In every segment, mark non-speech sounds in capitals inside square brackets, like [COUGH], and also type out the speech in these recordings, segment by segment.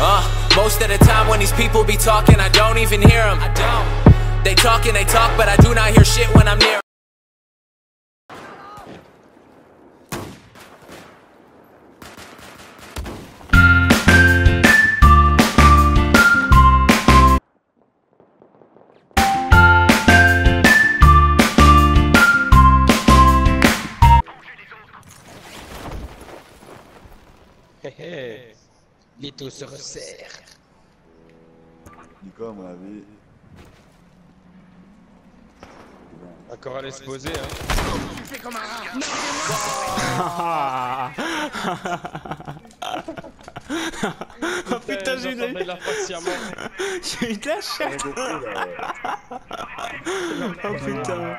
Uh, most of the time when these people be talking, I don't even hear them. I don't. They talk and they talk, but I do not hear shit when I'm near. Hé hé Lito se resserre. Nico, à mon avis. Encore à se poser, hein. Oh [LAUGHS] putain, j'ai eu de la... [LAUGHS] j'ai eu de la chatte. Oh putain.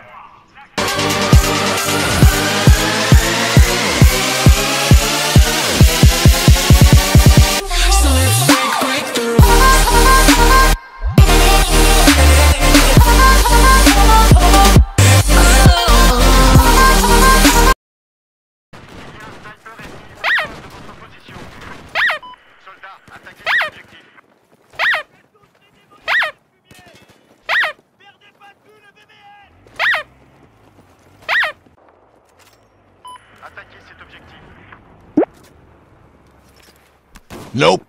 cet objectif. Nope.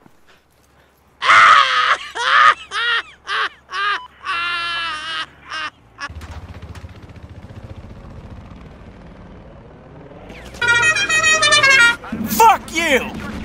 Fuck you!